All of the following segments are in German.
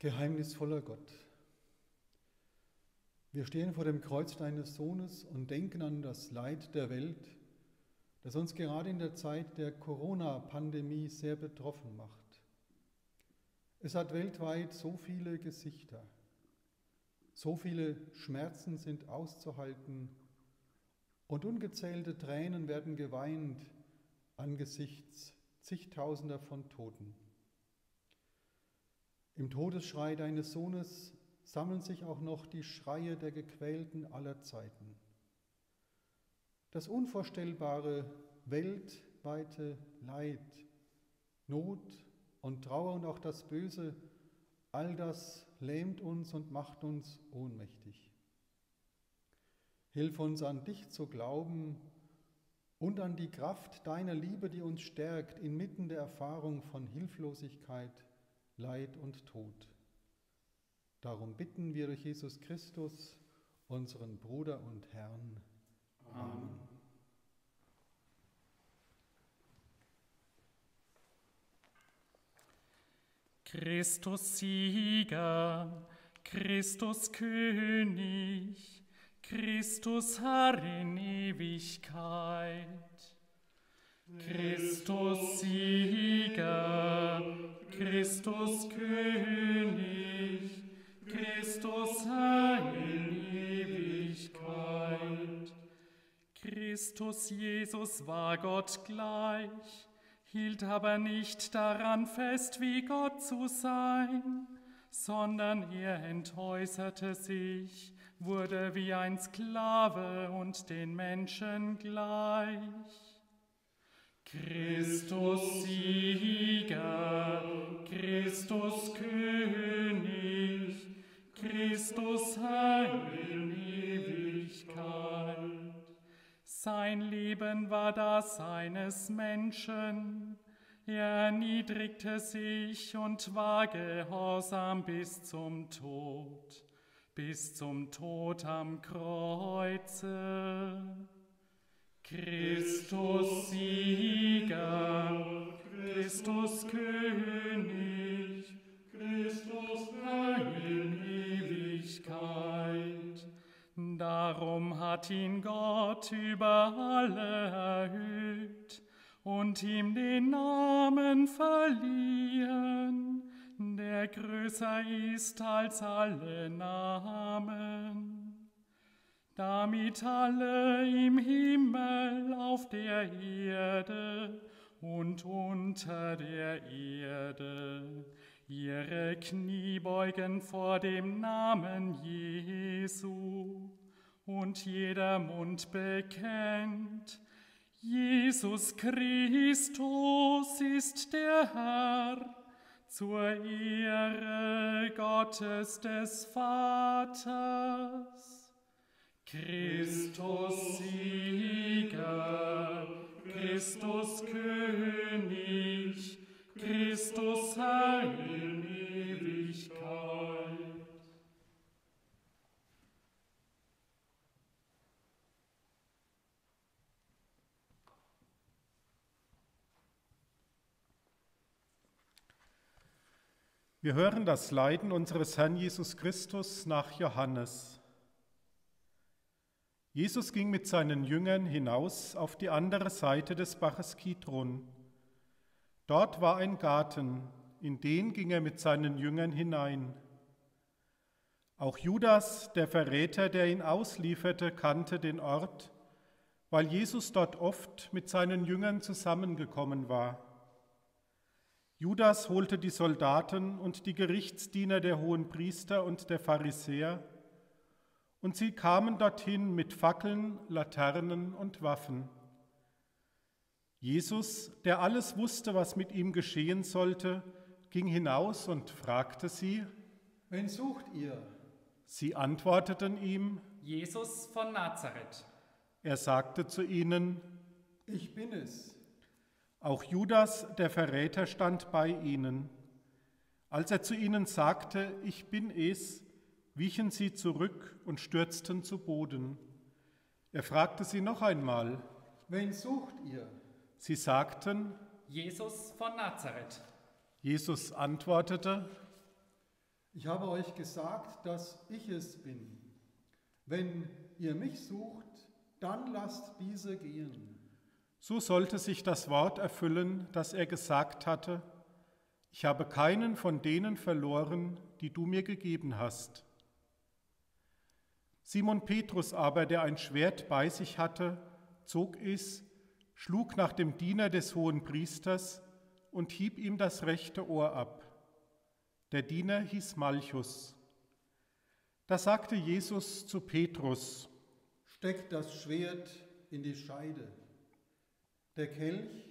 Geheimnisvoller Gott, wir stehen vor dem Kreuz deines Sohnes und denken an das Leid der Welt, das uns gerade in der Zeit der Corona-Pandemie sehr betroffen macht. Es hat weltweit so viele Gesichter, so viele Schmerzen sind auszuhalten und ungezählte Tränen werden geweint angesichts zigtausender von Toten. Im Todesschrei deines Sohnes sammeln sich auch noch die Schreie der Gequälten aller Zeiten. Das unvorstellbare weltweite Leid, Not und Trauer und auch das Böse, all das lähmt uns und macht uns ohnmächtig. Hilf uns an dich zu glauben und an die Kraft deiner Liebe, die uns stärkt inmitten der Erfahrung von Hilflosigkeit, Leid und Tod. Darum bitten wir durch Jesus Christus, unseren Bruder und Herrn. Amen. Christus Sieger, Christus König, Christus Herr in Ewigkeit. Christus Sieger, Christus König, Christus Herr in Ewigkeit. Christus Jesus war Gott gleich, hielt aber nicht daran fest, wie Gott zu sein, sondern er entäußerte sich, wurde wie ein Sklave und den Menschen gleich. Christus Sieger, Christus König, Christus Herr in Ewigkeit. Sein Leben war das eines Menschen. Er erniedrigte sich und war gehorsam bis zum Tod, bis zum Tod am Kreuze. Christus Sieger, Christus König, Christus Herr in Ewigkeit. Darum hat ihn Gott über alle erhöht und ihm den Namen verliehen, der größer ist als alle Namen damit alle Himmel, der Erde und unter der Erde. Ihre Knie beugen vor dem Namen Jesu. Und jeder Mund bekennt, Jesus Christus ist der Herr, zur Ehre Gottes des Vaters. Christus Sieger, Christus König, Christus Herr in Ewigkeit. Wir hören das Leiden unseres Herrn Jesus Christus nach Johannes. Jesus ging mit seinen Jüngern hinaus auf die andere Seite des Baches Kidron. Dort war ein Garten, in den ging er mit seinen Jüngern hinein. Auch Judas, der Verräter, der ihn auslieferte, kannte den Ort, weil Jesus dort oft mit seinen Jüngern zusammengekommen war. Judas holte die Soldaten und die Gerichtsdiener der hohen Priester und der Pharisäer, und sie kamen dorthin mit Fackeln, Laternen und Waffen. Jesus, der alles wusste, was mit ihm geschehen sollte, ging hinaus und fragte sie, Wen sucht ihr? Sie antworteten ihm, Jesus von Nazareth. Er sagte zu ihnen, Ich bin es. Auch Judas, der Verräter, stand bei ihnen. Als er zu ihnen sagte, Ich bin es, wichen sie zurück und stürzten zu Boden. Er fragte sie noch einmal, Wen sucht ihr? Sie sagten, Jesus von Nazareth. Jesus antwortete, Ich habe euch gesagt, dass ich es bin. Wenn ihr mich sucht, dann lasst diese gehen. So sollte sich das Wort erfüllen, das er gesagt hatte, ich habe keinen von denen verloren, die du mir gegeben hast. Simon Petrus aber, der ein Schwert bei sich hatte, zog es, schlug nach dem Diener des hohen Priesters und hieb ihm das rechte Ohr ab. Der Diener hieß Malchus. Da sagte Jesus zu Petrus, Steck das Schwert in die Scheide. Der Kelch,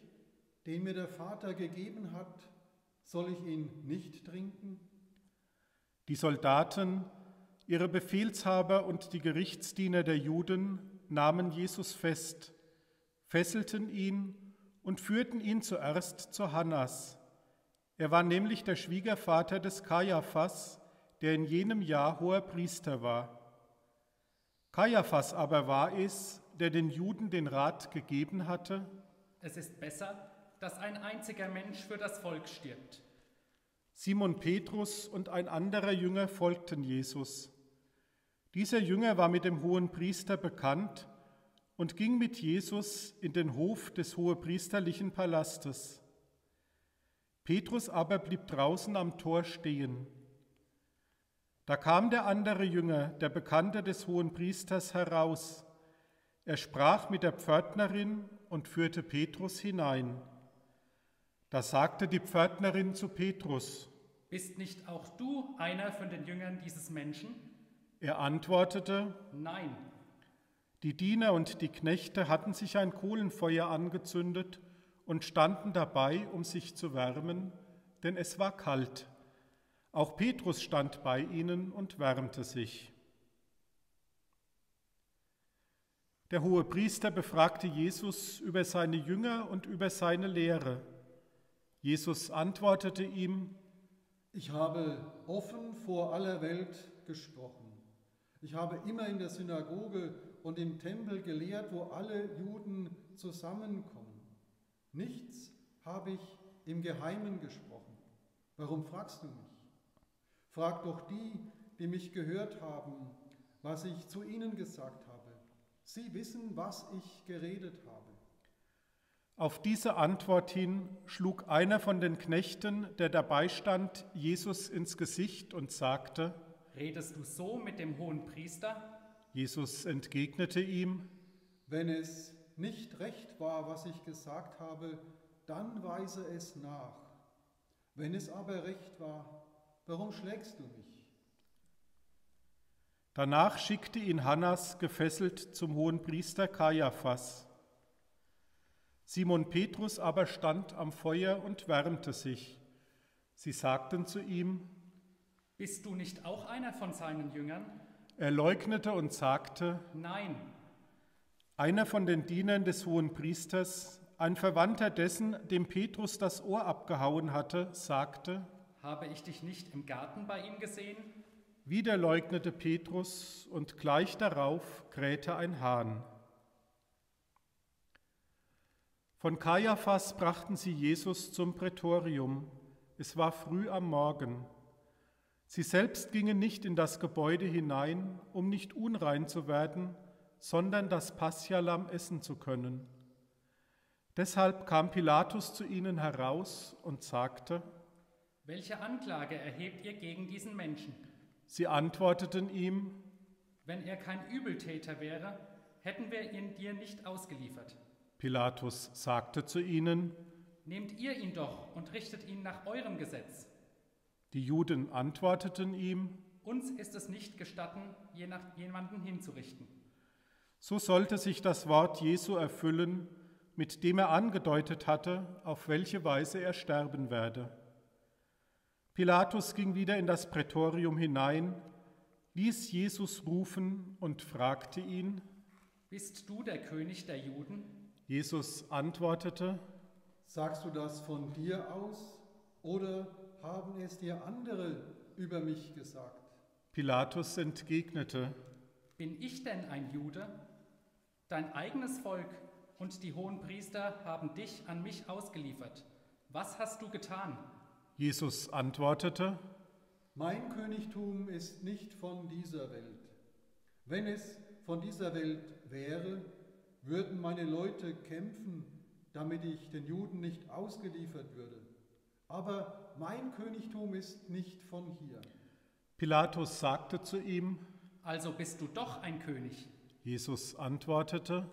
den mir der Vater gegeben hat, soll ich ihn nicht trinken? Die Soldaten, ihre Befehlshaber und die Gerichtsdiener der Juden nahmen Jesus fest, fesselten ihn und führten ihn zuerst zu Hannas. Er war nämlich der Schwiegervater des Kaiaphas, der in jenem Jahr hoher Priester war. Kaiaphas aber war es, der den Juden den Rat gegeben hatte, Es ist besser, dass ein einziger Mensch für das Volk stirbt. Simon Petrus und ein anderer Jünger folgten Jesus. Dieser Jünger war mit dem hohen Priester bekannt und ging mit Jesus in den Hof des hohepriesterlichen Palastes. Petrus aber blieb draußen am Tor stehen. Da kam der andere Jünger, der Bekannte des hohen Priesters, heraus. Er sprach mit der Pförtnerin und führte Petrus hinein. Da sagte die Pförtnerin zu Petrus, Bist nicht auch du einer von den Jüngern dieses Menschen? Er antwortete, Nein. Die Diener und die Knechte hatten sich ein Kohlenfeuer angezündet und standen dabei, um sich zu wärmen, denn es war kalt. Auch Petrus stand bei ihnen und wärmte sich. Der hohe Priester befragte Jesus über seine Jünger und über seine Lehre. Jesus antwortete ihm, Ich habe offen vor aller Welt gesprochen. Ich habe immer in der Synagoge und im Tempel gelehrt, wo alle Juden zusammenkommen. Nichts habe ich im Geheimen gesprochen. Warum fragst du mich? Frag doch die, die mich gehört haben, was ich zu ihnen gesagt habe. Sie wissen, was ich geredet habe. Auf diese Antwort hin schlug einer von den Knechten, der dabei stand, Jesus ins Gesicht und sagte, Redest du so mit dem hohen Priester? Jesus entgegnete ihm, Wenn es nicht recht war, was ich gesagt habe, dann weise es nach. Wenn es aber recht war, warum schlägst du mich? Danach schickte ihn Hannas gefesselt zum hohen Priester Kaiaphas. Simon Petrus aber stand am Feuer und wärmte sich. Sie sagten zu ihm, Bist du nicht auch einer von seinen Jüngern? er leugnete und sagte, Nein. einer von den Dienern des hohen Priesters, ein Verwandter dessen, dem Petrus das Ohr abgehauen hatte, sagte, Habe ich dich nicht im Garten bei ihm gesehen? wieder leugnete Petrus und gleich darauf krähte ein Hahn. Von Kaiaphas brachten sie Jesus zum Prätorium. Es war früh am Morgen. Sie selbst gingen nicht in das Gebäude hinein, um nicht unrein zu werden, sondern das Paschalamm essen zu können. Deshalb kam Pilatus zu ihnen heraus und sagte, Welche Anklage erhebt ihr gegen diesen Menschen? sie antworteten ihm, Wenn er kein Übeltäter wäre, hätten wir ihn dir nicht ausgeliefert. Pilatus sagte zu ihnen, Nehmt ihr ihn doch und richtet ihn nach eurem Gesetz. Die Juden antworteten ihm, Uns ist es nicht gestatten, je nach jemanden hinzurichten. so sollte sich das Wort Jesu erfüllen, mit dem er angedeutet hatte, auf welche Weise er sterben werde. Pilatus ging wieder in das Prätorium hinein, ließ Jesus rufen und fragte ihn. Bist du der König der Juden? Jesus antwortete, Sagst du das von dir aus oder haben es dir andere über mich gesagt? Pilatus entgegnete, Bin ich denn ein Jude? Dein eigenes Volk und die hohen Priester haben dich an mich ausgeliefert. Was hast du getan? Jesus antwortete, Mein Königtum ist nicht von dieser Welt. Wenn es von dieser Welt wäre, würden meine Leute kämpfen, damit ich den Juden nicht ausgeliefert würde. Aber mein Königtum ist nicht von hier. Pilatus sagte zu ihm, Also bist du doch ein König. Jesus antwortete,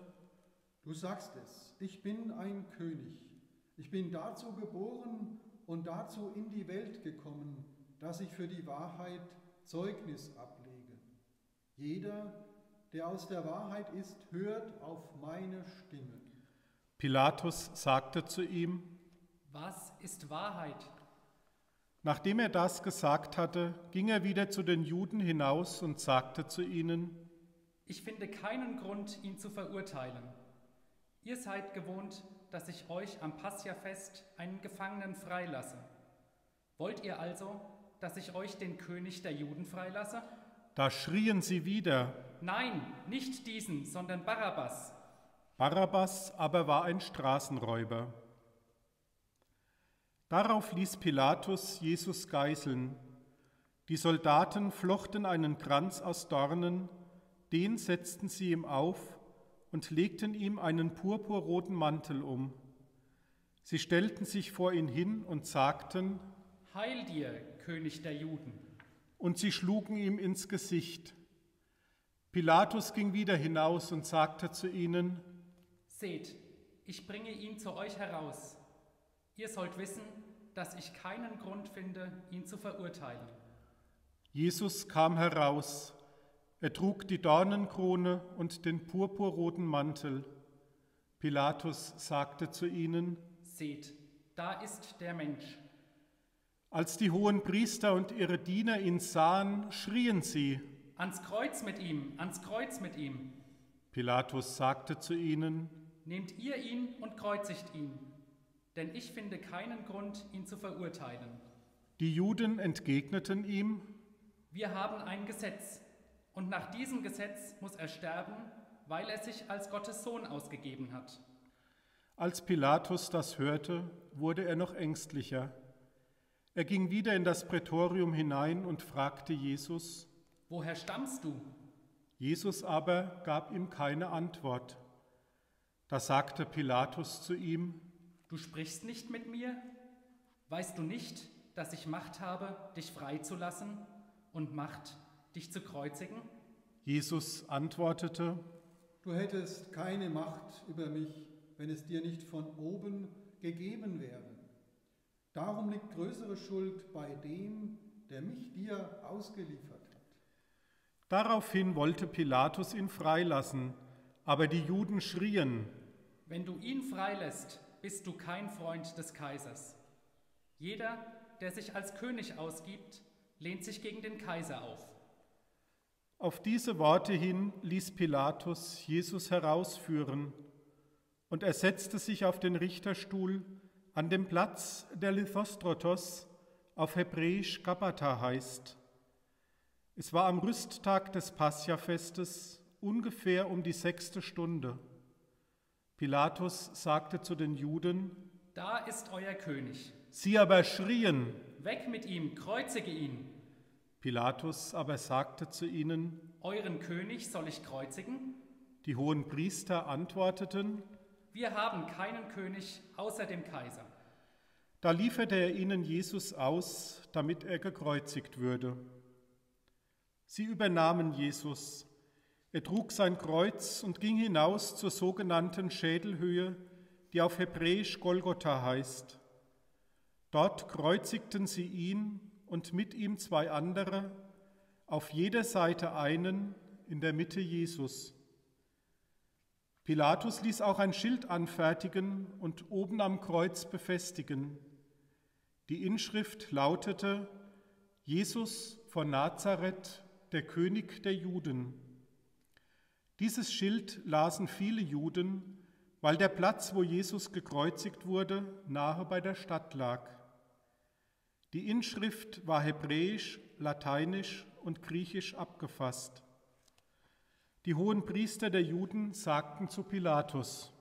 Du sagst es, ich bin ein König. Ich bin dazu geboren und dazu in die Welt gekommen, dass ich für die Wahrheit Zeugnis ablege. Jeder, der aus der Wahrheit ist, hört auf meine Stimme. Pilatus sagte zu ihm, Was ist Wahrheit? Nachdem er das gesagt hatte, ging er wieder zu den Juden hinaus und sagte zu ihnen, Ich finde keinen Grund, ihn zu verurteilen. Ihr seid gewohnt, dass ich euch am Passiafest einen Gefangenen freilasse. Wollt ihr also, dass ich euch den König der Juden freilasse? da schrien sie wieder. Nein, nicht diesen, sondern Barabbas. Barabbas aber war ein Straßenräuber. Darauf ließ Pilatus Jesus geißeln. Die Soldaten flochten einen Kranz aus Dornen, den setzten sie ihm auf und legten ihm einen purpurroten Mantel um. Sie stellten sich vor ihn hin und sagten, Heil dir, König der Juden. und sie schlugen ihm ins Gesicht. Pilatus ging wieder hinaus und sagte zu ihnen, Seht, ich bringe ihn zu euch heraus. Ihr sollt wissen, dass ich keinen Grund finde, ihn zu verurteilen. Jesus kam heraus. Er trug die Dornenkrone und den purpurroten Mantel. Pilatus sagte zu ihnen, Seht, da ist der Mensch. als die hohen Priester und ihre Diener ihn sahen, schrien sie. Ans Kreuz mit ihm, ans Kreuz mit ihm. Pilatus sagte zu ihnen, Nehmt ihr ihn und kreuzigt ihn, denn ich finde keinen Grund, ihn zu verurteilen. die Juden entgegneten ihm, Wir haben ein Gesetz, und nach diesem Gesetz muss er sterben, weil er sich als Gottes Sohn ausgegeben hat. Als Pilatus das hörte, wurde er noch ängstlicher. Er ging wieder in das Prätorium hinein und fragte Jesus. Woher stammst du? Jesus aber gab ihm keine Antwort. Da sagte Pilatus zu ihm, Du sprichst nicht mit mir? Weißt du nicht, dass ich Macht habe, dich freizulassen und Macht, dich zu kreuzigen? Jesus antwortete, Du hättest keine Macht über mich, wenn es dir nicht von oben gegeben wäre. Darum liegt größere Schuld bei dem, der mich dir ausgeliefert hat. Daraufhin wollte Pilatus ihn freilassen, aber die Juden schrien, Wenn du ihn freilässt, bist du kein Freund des Kaisers. Jeder, der sich als König ausgibt, lehnt sich gegen den Kaiser auf. Auf diese Worte hin ließ Pilatus Jesus herausführen, und er setzte sich auf den Richterstuhl an dem Platz, der Lithostrotos auf Hebräisch Gabbatha heißt. Es war am Rüsttag des Passiafestes ungefähr um die sechste Stunde. Pilatus sagte zu den Juden, Da ist euer König. sie aber schrien. Weg mit ihm, kreuzige ihn. Pilatus aber sagte zu ihnen, Euren König soll ich kreuzigen? die hohen Priester antworteten, Wir haben keinen König außer dem Kaiser. Da lieferte er ihnen Jesus aus, damit er gekreuzigt würde. Sie übernahmen Jesus. Er trug sein Kreuz und ging hinaus zur sogenannten Schädelhöhe, die auf Hebräisch Golgotha heißt. Dort kreuzigten sie ihn und mit ihm zwei andere, auf jeder Seite einen, in der Mitte Jesus. Pilatus ließ auch ein Schild anfertigen und oben am Kreuz befestigen. Die Inschrift lautete Jesus von Nazareth, der König der Juden. Dieses Schild lasen viele Juden, weil der Platz, wo Jesus gekreuzigt wurde, nahe bei der Stadt lag. Die Inschrift war hebräisch, lateinisch und griechisch abgefasst. Die hohen Priester der Juden sagten zu Pilatus,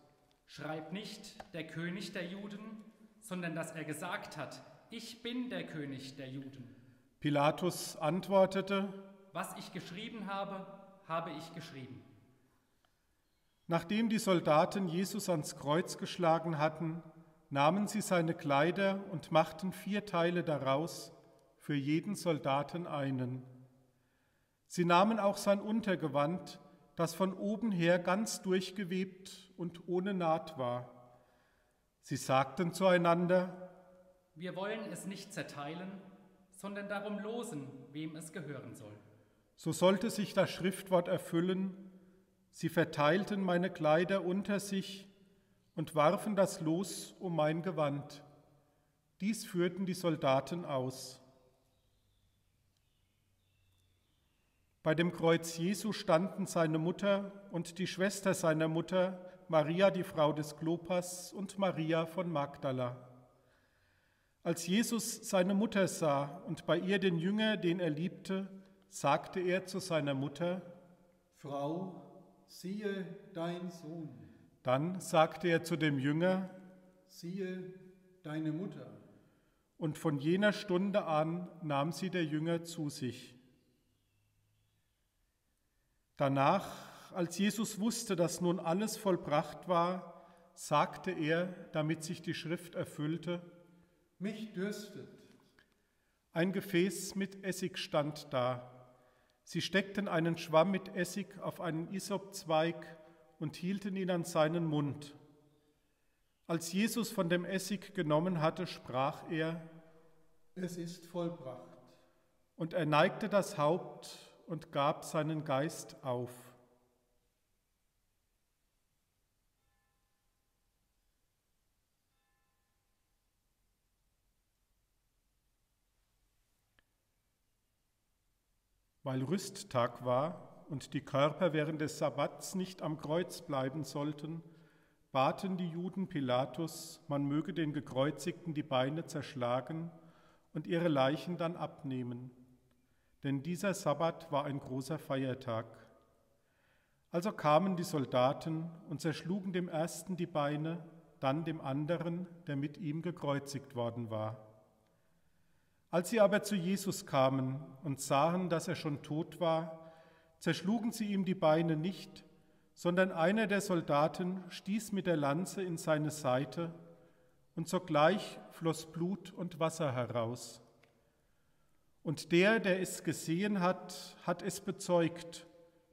Schreib nicht der König der Juden, sondern dass er gesagt hat, ich bin der König der Juden. Pilatus antwortete, Was ich geschrieben habe, habe ich geschrieben. Nachdem die Soldaten Jesus ans Kreuz geschlagen hatten, nahmen sie seine Kleider und machten vier Teile daraus, für jeden Soldaten einen. Sie nahmen auch sein Untergewand, das von oben her ganz durchgewebt und ohne Naht war. Sie sagten zueinander, Wir wollen es nicht zerteilen, sondern darum losen, wem es gehören soll. so sollte sich das Schriftwort erfüllen, sie verteilten meine Kleider unter sich und warfen das Los um mein Gewand. Dies führten die Soldaten aus. Bei dem Kreuz Jesu standen seine Mutter und die Schwester seiner Mutter, Maria, die Frau des Klopas, und Maria von Magdala. Als Jesus seine Mutter sah und bei ihr den Jünger, den er liebte, sagte er zu seiner Mutter, Frau, siehe dein Sohn, dann sagte er zu dem Jünger, siehe deine Mutter. und von jener Stunde an nahm sie der Jünger zu sich. Danach, als Jesus wusste, dass nun alles vollbracht war, sagte er, damit sich die Schrift erfüllte, Mich dürstet. ein Gefäß mit Essig stand da. Sie steckten einen Schwamm mit Essig auf einen Isopzweig und hielten ihn an seinen Mund. Als Jesus von dem Essig genommen hatte, sprach er, Es ist vollbracht. und er neigte das Haupt und gab seinen Geist auf. Weil Rüsttag war und die Körper während des Sabbats nicht am Kreuz bleiben sollten, baten die Juden Pilatus, man möge den Gekreuzigten die Beine zerschlagen und ihre Leichen dann abnehmen. Denn dieser Sabbat war ein großer Feiertag. Also kamen die Soldaten und zerschlugen dem ersten die Beine, dann dem anderen, der mit ihm gekreuzigt worden war. Als sie aber zu Jesus kamen und sahen, dass er schon tot war, zerschlugen sie ihm die Beine nicht, sondern einer der Soldaten stieß mit der Lanze in seine Seite, und sogleich floss Blut und Wasser heraus. Und der, der es gesehen hat, hat es bezeugt,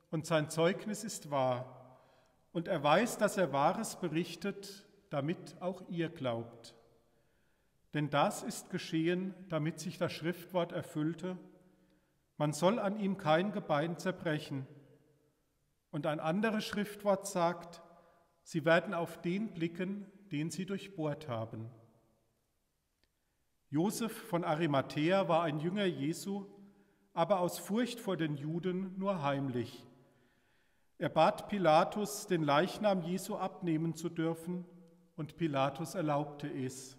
und sein Zeugnis ist wahr, und er weiß, dass er Wahres berichtet, damit auch ihr glaubt. Denn das ist geschehen, damit sich das Schriftwort erfüllte, man soll an ihm kein Gebein zerbrechen. Und ein anderes Schriftwort sagt, sie werden auf den blicken, den sie durchbohrt haben. Josef von Arimathea war ein Jünger Jesu, aber aus Furcht vor den Juden nur heimlich. Er bat Pilatus, den Leichnam Jesu abnehmen zu dürfen, und Pilatus erlaubte es.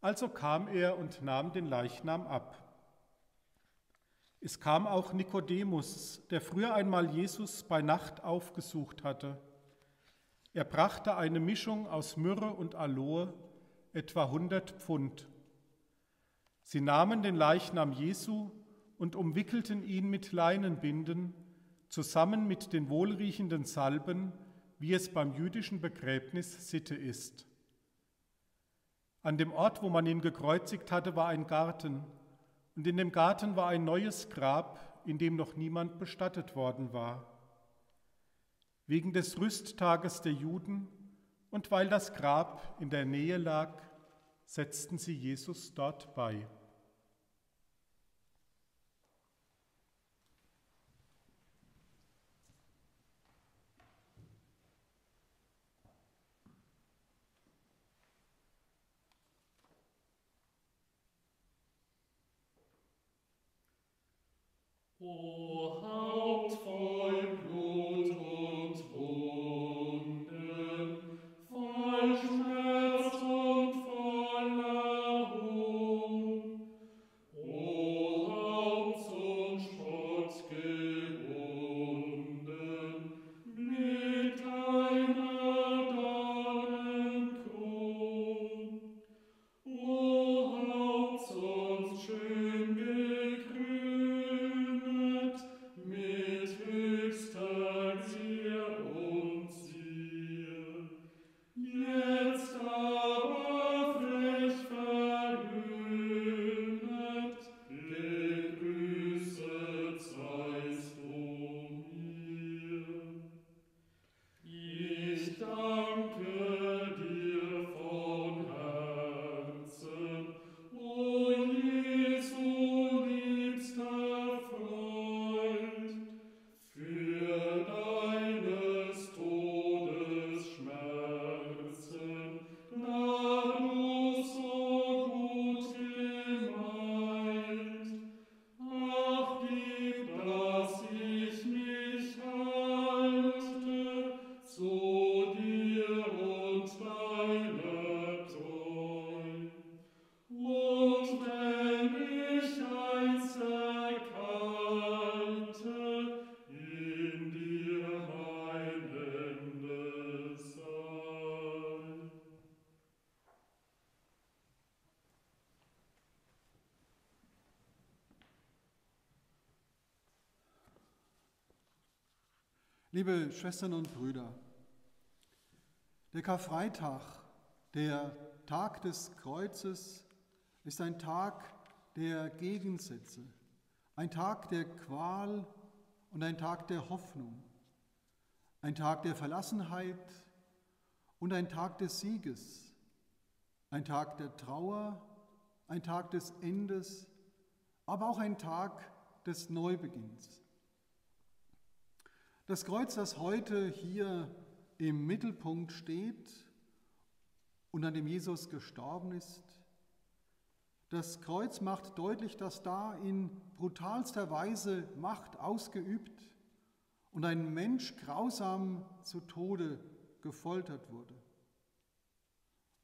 Also kam er und nahm den Leichnam ab. Es kam auch Nikodemus, der früher einmal Jesus bei Nacht aufgesucht hatte. Er brachte eine Mischung aus Myrrhe und Aloe, etwa 100 Pfund. Sie nahmen den Leichnam Jesu und umwickelten ihn mit Leinenbinden, zusammen mit den wohlriechenden Salben, wie es beim jüdischen Begräbnis Sitte ist. An dem Ort, wo man ihn gekreuzigt hatte, war ein Garten, und in dem Garten war ein neues Grab, in dem noch niemand bestattet worden war. Wegen des Rüsttages der Juden und weil das Grab in der Nähe lag, setzten sie Jesus dort bei. O Haupt von Liebe Schwestern und Brüder, der Karfreitag, der Tag des Kreuzes, ist ein Tag der Gegensätze, ein Tag der Qual und ein Tag der Hoffnung, ein Tag der Verlassenheit und ein Tag des Sieges, ein Tag der Trauer, ein Tag des Endes, aber auch ein Tag des Neubeginns. Das Kreuz, das heute hier im Mittelpunkt steht und an dem Jesus gestorben ist, das Kreuz macht deutlich, dass da in brutalster Weise Macht ausgeübt und ein Mensch grausam zu Tode gefoltert wurde.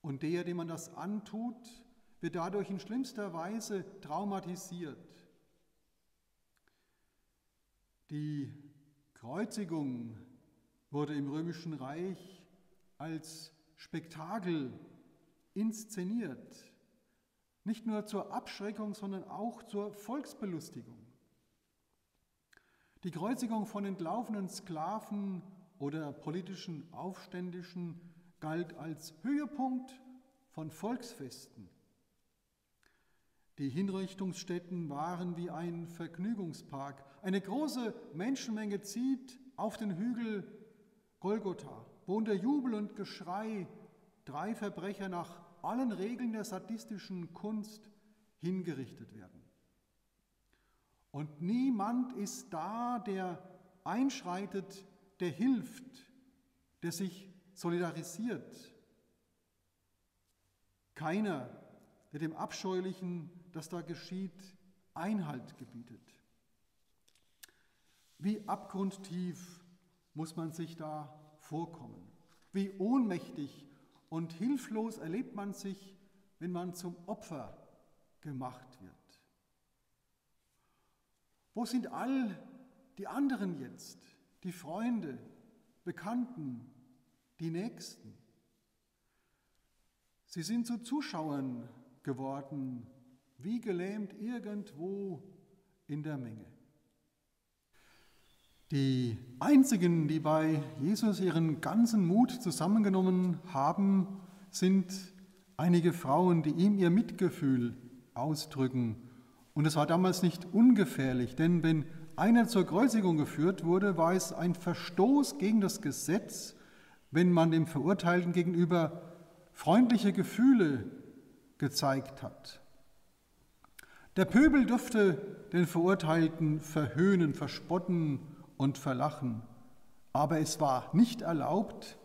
Und der, dem man das antut, wird dadurch in schlimmster Weise traumatisiert. Die Kreuzigung wurde im römischen Reich als Spektakel inszeniert, nicht nur zur Abschreckung, sondern auch zur Volksbelustigung. Die Kreuzigung von entlaufenen Sklaven oder politischen Aufständischen galt als Höhepunkt von Volksfesten. Die Hinrichtungsstätten waren wie ein Vergnügungspark. Eine große Menschenmenge zieht auf den Hügel Golgotha, wo unter Jubel und Geschrei drei Verbrecher nach allen Regeln der sadistischen Kunst hingerichtet werden. Und niemand ist da, der einschreitet, der hilft, der sich solidarisiert. Keiner, der dem Abscheulichen, das da geschieht, Einhalt gebietet. Wie abgrundtief muss man sich da vorkommen? Wie ohnmächtig und hilflos erlebt man sich, wenn man zum Opfer gemacht wird? Wo sind all die anderen jetzt, die Freunde, Bekannten, die Nächsten? Sie sind zu Zuschauern geworden, wie gelähmt irgendwo in der Menge. Die einzigen, die bei Jesus ihren ganzen Mut zusammengenommen haben, sind einige Frauen, die ihm ihr Mitgefühl ausdrücken. Und es war damals nicht ungefährlich, denn wenn einer zur Kreuzigung geführt wurde, war es ein Verstoß gegen das Gesetz, wenn man dem Verurteilten gegenüber freundliche Gefühle gezeigt hat. Der Pöbel durfte den Verurteilten verhöhnen, verspotten und verlachen. Aber es war nicht erlaubt,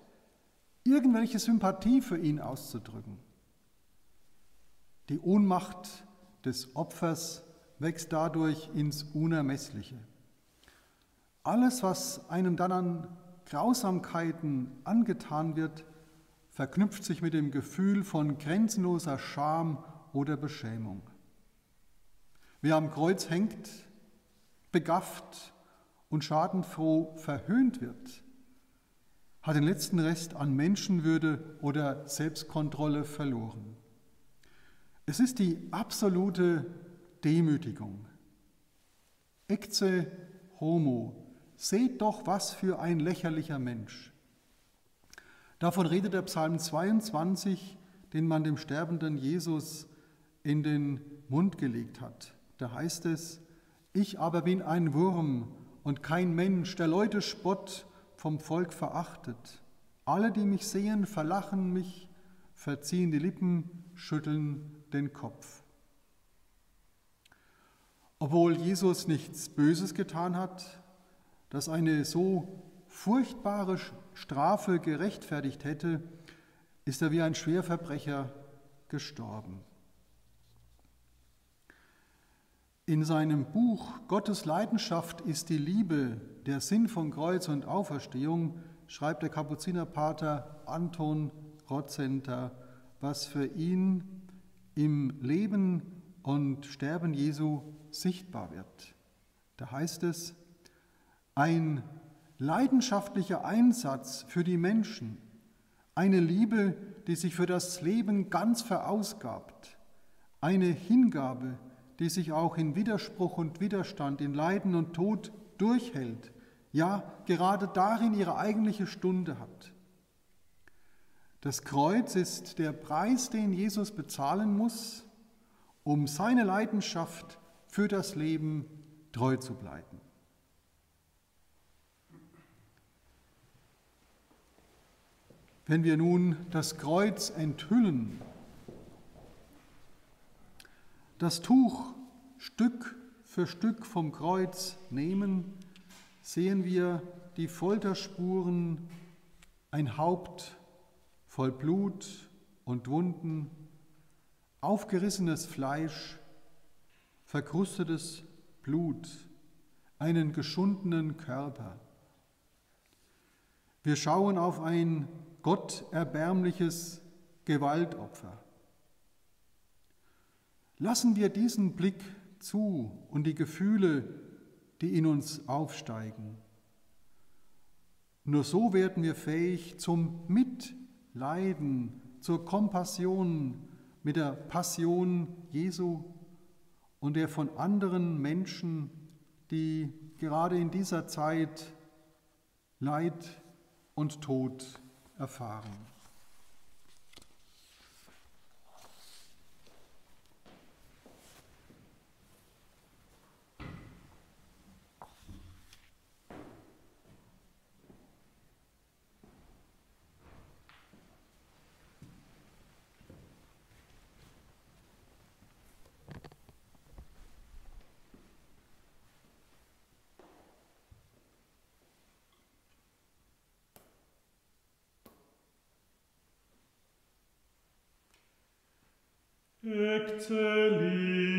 irgendwelche Sympathie für ihn auszudrücken. Die Ohnmacht des Opfers wächst dadurch ins Unermessliche. Alles, was einem dann an Grausamkeiten angetan wird, verknüpft sich mit dem Gefühl von grenzenloser Scham oder Beschämung. Wer am Kreuz hängt, begafft und schadenfroh verhöhnt wird, hat den letzten Rest an Menschenwürde oder Selbstkontrolle verloren. Es ist die absolute Demütigung. Ecce homo, seht doch, was für ein lächerlicher Mensch. Davon redet der Psalm 22, den man dem sterbenden Jesus in den Mund gelegt hat. Da heißt es, ich aber bin ein Wurm und kein Mensch, der Leute Spott vom Volk verachtet. Alle, die mich sehen, verlachen mich, verziehen die Lippen, schütteln den Kopf. Obwohl Jesus nichts Böses getan hat, das eine so furchtbare Strafe gerechtfertigt hätte, ist er wie ein Schwerverbrecher gestorben. In seinem Buch Gottes Leidenschaft ist die Liebe, der Sinn von Kreuz und Auferstehung, schreibt der Kapuzinerpater Anton Rotzenter, was für ihn im Leben und Sterben Jesu sichtbar wird. Da heißt es, ein leidenschaftlicher Einsatz für die Menschen, eine Liebe, die sich für das Leben ganz verausgabt, eine Hingabe, die sich auch in Widerspruch und Widerstand, in Leiden und Tod durchhält, ja gerade darin ihre eigentliche Stunde hat. Das Kreuz ist der Preis, den Jesus bezahlen muss, um seine Leidenschaft für das Leben treu zu bleiben. Wenn wir nun das Kreuz enthüllen, das Tuch Stück für Stück vom Kreuz nehmen, sehen wir die Folterspuren, ein Haupt voll Blut und Wunden, aufgerissenes Fleisch, verkrustetes Blut, einen geschundenen Körper. Wir schauen auf ein gotterbärmliches Gewaltopfer. Lassen wir diesen Blick zu und die Gefühle, die in uns aufsteigen. Nur so werden wir fähig zum Mitleiden, zur Kompassion mit der Passion Jesu und der von anderen Menschen, die gerade in dieser Zeit Leid und Tod erfahren. Ecce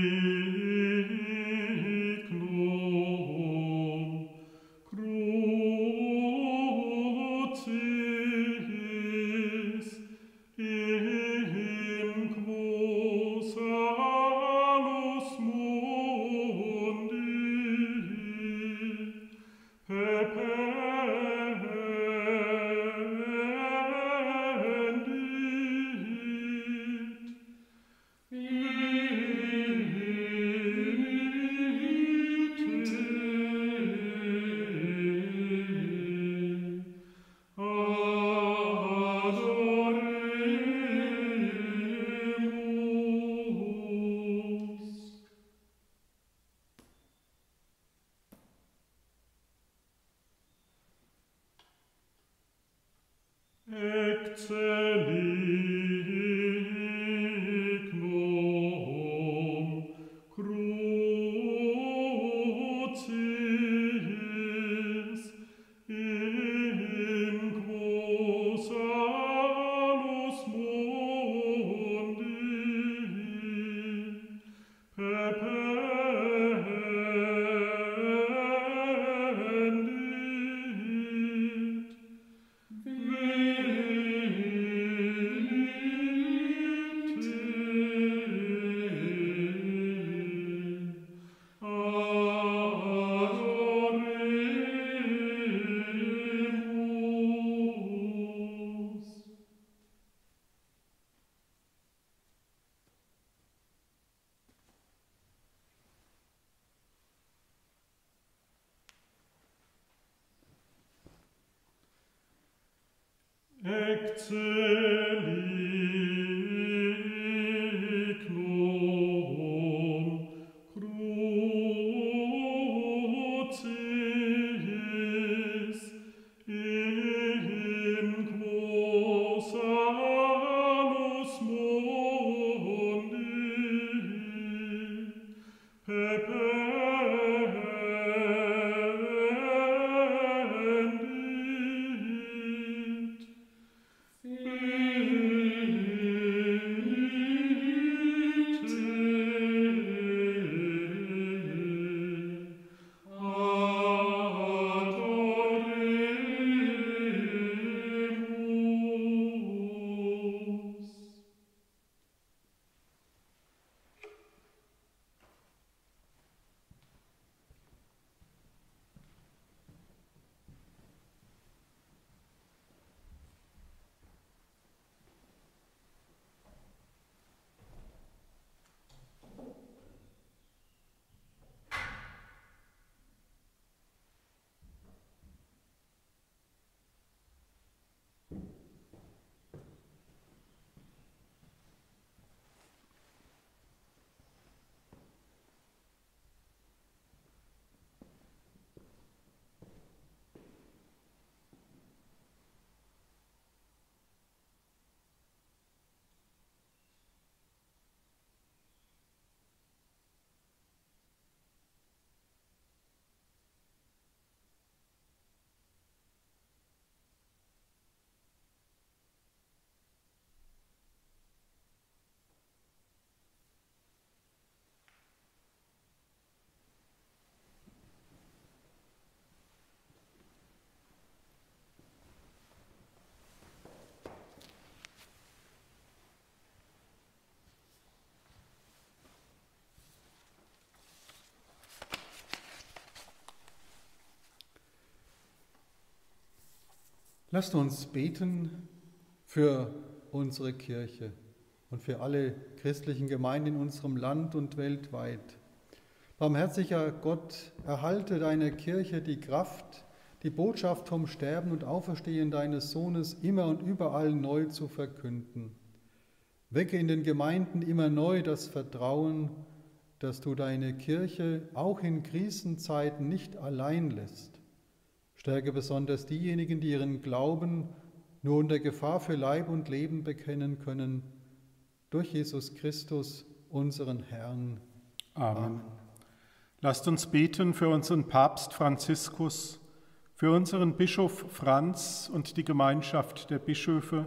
Amen. Lasst uns beten für unsere Kirche und für alle christlichen Gemeinden in unserem Land und weltweit. Barmherziger Gott, erhalte deiner Kirche die Kraft, die Botschaft vom Sterben und Auferstehen deines Sohnes immer und überall neu zu verkünden. Wecke in den Gemeinden immer neu das Vertrauen, dass du deine Kirche auch in Krisenzeiten nicht allein lässt. Stärke besonders diejenigen, die ihren Glauben nur unter Gefahr für Leib und Leben bekennen können, durch Jesus Christus, unseren Herrn. Amen. Amen. Lasst uns beten für unseren Papst Franziskus, für unseren Bischof Franz und die Gemeinschaft der Bischöfe,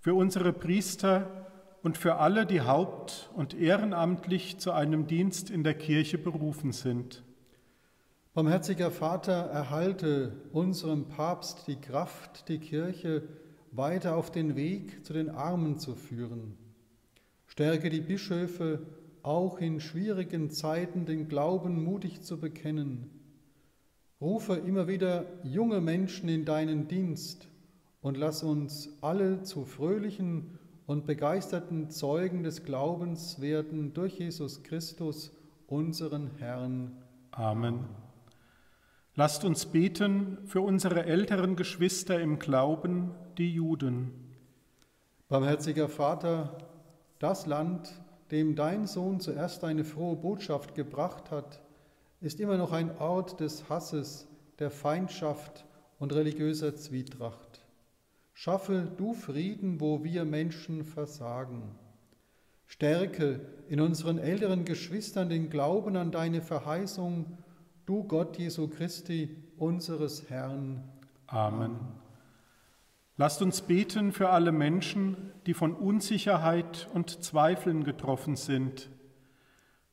für unsere Priester und für alle, die haupt- und ehrenamtlich zu einem Dienst in der Kirche berufen sind. Barmherziger Vater, erhalte unserem Papst die Kraft, die Kirche weiter auf den Weg zu den Armen zu führen. Stärke die Bischöfe, auch in schwierigen Zeiten den Glauben mutig zu bekennen. Rufe immer wieder junge Menschen in deinen Dienst und lass uns alle zu fröhlichen und begeisterten Zeugen des Glaubens werden durch Jesus Christus, unseren Herrn. Amen. Lasst uns beten für unsere älteren Geschwister im Glauben, die Juden. Barmherziger Vater, das Land, dem dein Sohn zuerst eine frohe Botschaft gebracht hat, ist immer noch ein Ort des Hasses, der Feindschaft und religiöser Zwietracht. Schaffe du Frieden, wo wir Menschen versagen. Stärke in unseren älteren Geschwistern den Glauben an deine Verheißung, du Gott Jesu Christi, unseres Herrn. Amen. Lasst uns beten für alle Menschen, die von Unsicherheit und Zweifeln getroffen sind,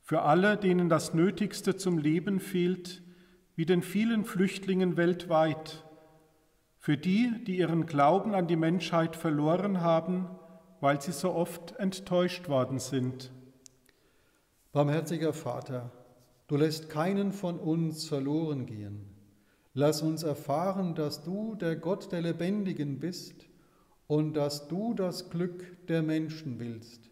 für alle, denen das Nötigste zum Leben fehlt, wie den vielen Flüchtlingen weltweit, für die, die ihren Glauben an die Menschheit verloren haben, weil sie so oft enttäuscht worden sind. Barmherziger Vater, du lässt keinen von uns verloren gehen. Lass uns erfahren, dass du der Gott der Lebendigen bist und dass du das Glück der Menschen willst.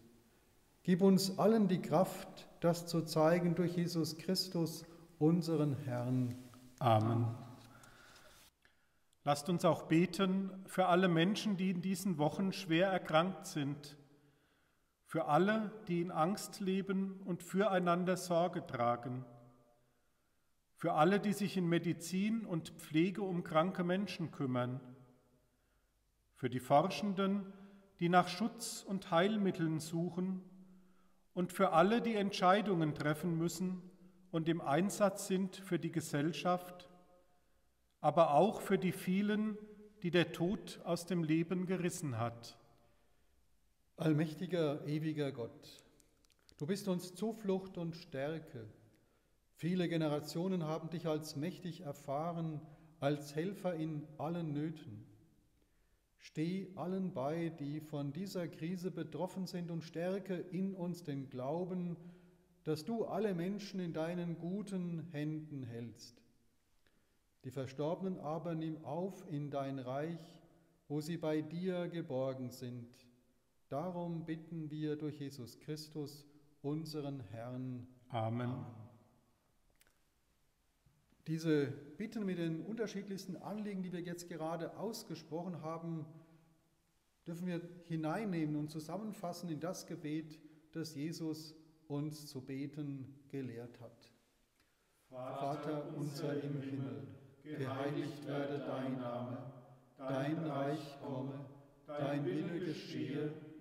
Gib uns allen die Kraft, das zu zeigen durch Jesus Christus, unseren Herrn. Amen. Lasst uns auch beten für alle Menschen, die in diesen Wochen schwer erkrankt sind, für alle, die in Angst leben und füreinander Sorge tragen. Für alle, die sich in Medizin und Pflege um kranke Menschen kümmern, für die Forschenden, die nach Schutz und Heilmitteln suchen. Und für alle, die Entscheidungen treffen müssen und im Einsatz sind für die Gesellschaft, aber auch für die vielen, die der Tod aus dem Leben gerissen hat. Allmächtiger, ewiger Gott, du bist uns Zuflucht und Stärke. Viele Generationen haben dich als mächtig erfahren, als Helfer in allen Nöten. Steh allen bei, die von dieser Krise betroffen sind und stärke in uns den Glauben, dass du alle Menschen in deinen guten Händen hältst. Die Verstorbenen aber nimm auf in dein Reich, wo sie bei dir geborgen sind. Darum bitten wir durch Jesus Christus, unseren Herrn. Amen. Amen. Diese Bitten mit den unterschiedlichsten Anliegen, die wir jetzt gerade ausgesprochen haben, dürfen wir hineinnehmen und zusammenfassen in das Gebet, das Jesus uns zu beten gelehrt hat. Vater unser im Himmel, geheiligt werde dein Name, dein Reich komme, dein Wille geschehe,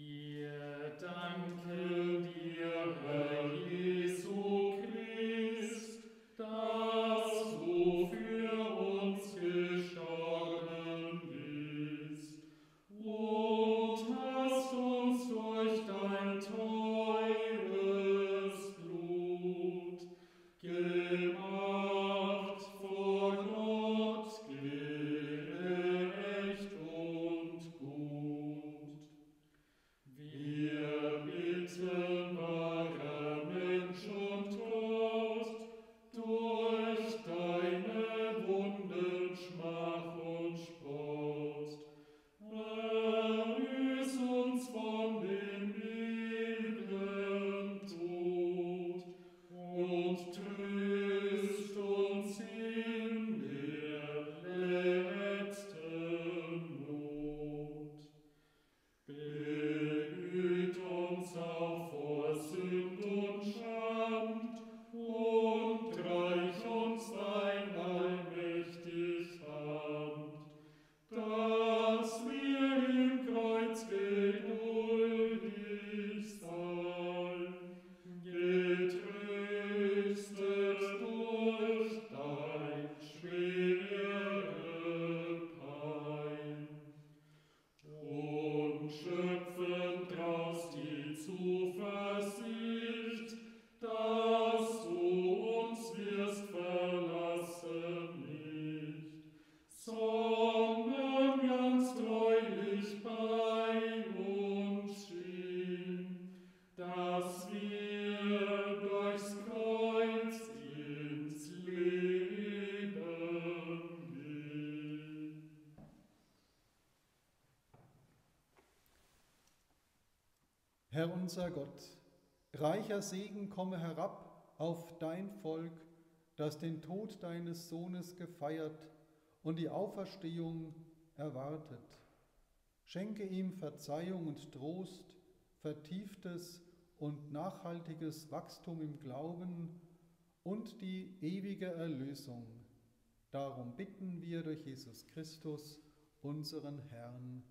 Wir unser Gott, reicher Segen komme herab auf dein Volk, das den Tod deines Sohnes gefeiert und die Auferstehung erwartet. Schenke ihm Verzeihung und Trost, vertieftes und nachhaltiges Wachstum im Glauben und die ewige Erlösung. Darum bitten wir durch Jesus Christus, unseren Herrn.